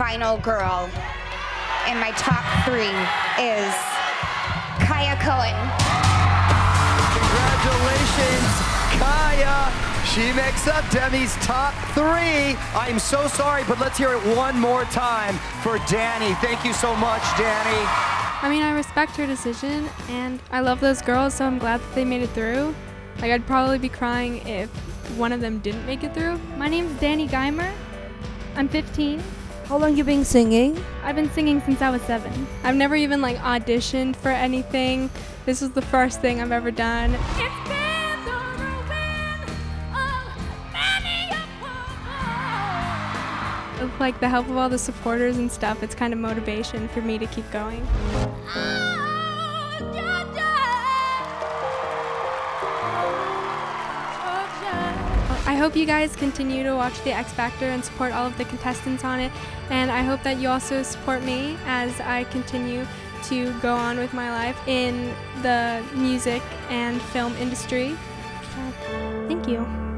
final girl in my top three is Khaya Cohen. Congratulations, Khaya. She makes up Demi's top three. I'm so sorry, but let's hear it one more time for Danie. Thank you so much, Danie. I mean, I respect her decision, and I love those girls, so I'm glad that they made it through. Like, I'd probably be crying if one of them didn't make it through. My name's Danie Geimer. I'm 15. How long you been singing? I've been singing since I was seven. I've never even like auditioned for anything. This was the first thing I've ever done. With like the help of all the supporters and stuff, it's kind of motivation for me to keep going. I hope you guys continue to watch The X Factor and support all of the contestants on it. And I hope that you also support me as I continue to go on with my life in the music and film industry. Thank you.